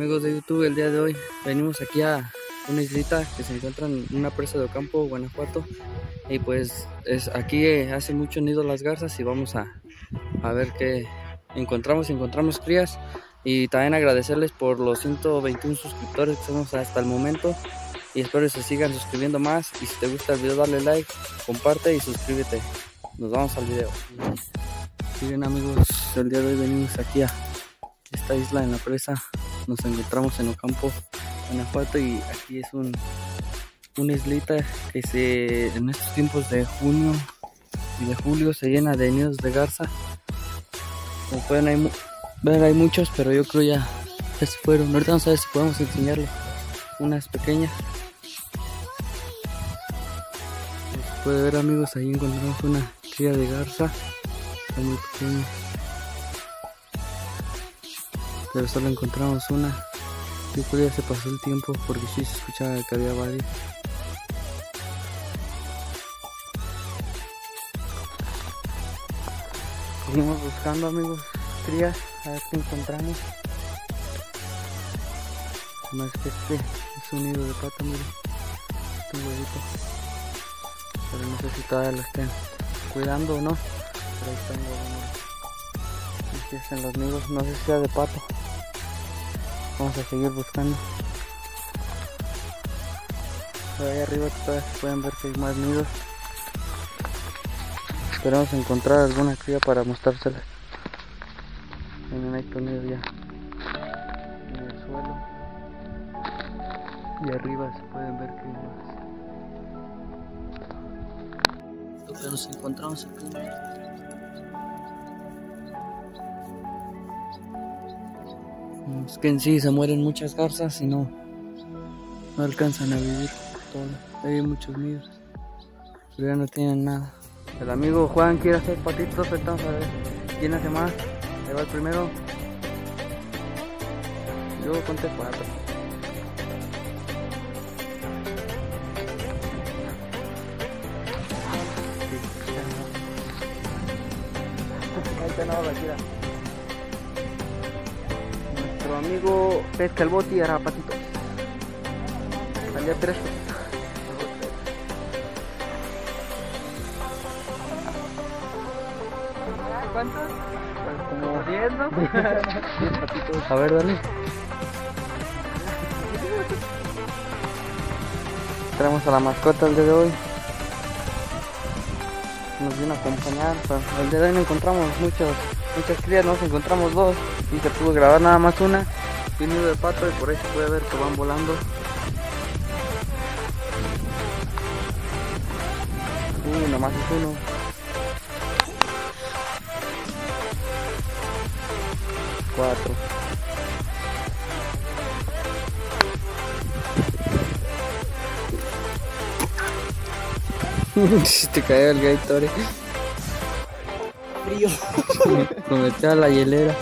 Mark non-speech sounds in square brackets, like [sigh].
el día de hoy venimos aquí a una islita que se encuentra en una presa de Ocampo, Guanajuato. Y pues es, aquí eh, hace mucho nido las garzas y vamos a, a ver qué encontramos. Encontramos crías y también agradecerles por los 121 suscriptores que somos hasta el momento. Y espero que se sigan suscribiendo más. Y si te gusta el video, dale like, comparte y suscríbete. Nos vamos al video. Miren amigos, el día de hoy venimos aquí a esta isla en la presa. Nos encontramos en Ocampo, Guanajuato y aquí es un, una islita que se en estos tiempos de junio y de julio se llena de nidos de garza. Como pueden hay, ver hay muchos, pero yo creo ya, ya se fueron. Ahorita a ver si podemos enseñarles unas pequeñas. Como puede ver amigos, ahí encontramos una cría de garza. Está muy pequeña pero solo encontramos una. Creo que se pasó el tiempo porque sí se escuchaba que había varios. Seguimos buscando amigos, crías, a ver qué encontramos. Más que este es un nido de pata, miren. Este huevito. Pero no sé si todavía lo estén cuidando o no. Pero ahí están huevos. Aquí están los nidos, no sé si sea de pato. Vamos a seguir buscando. Por ahí arriba todavía pueden ver que hay más nidos. Esperamos encontrar alguna cría para mostrárselas. Miren, hay nidos ya en el suelo. Y arriba se pueden ver que hay más. Lo que nos encontramos aquí. Es que en sí se mueren muchas garzas y no, no alcanzan a vivir todas. Hay muchos nidos, pero ya no tienen nada. El amigo Juan quiere hacer patitos, vamos a ver quién hace más. Ahí va el primero. Yo conté cuatro. [laughs] Ahí está vaquera nuestro amigo pesca el bote y hará patitos. Salía tres. ¿Cuántos? Como ¿Diez, no? [laughs] 10 patitos. A ver, dale. Traemos a la mascota el día de hoy. Nos vino a acompañar. pero el día de hoy no encontramos muchos, muchas crías, nos encontramos dos. Y se pudo grabar nada más una. Y un nido de pato y por ahí se puede ver que van volando. Uy, nomás es uno. Cuatro. [laughs] Si te cayó el Gatorade. Frío. Metió a la hielera.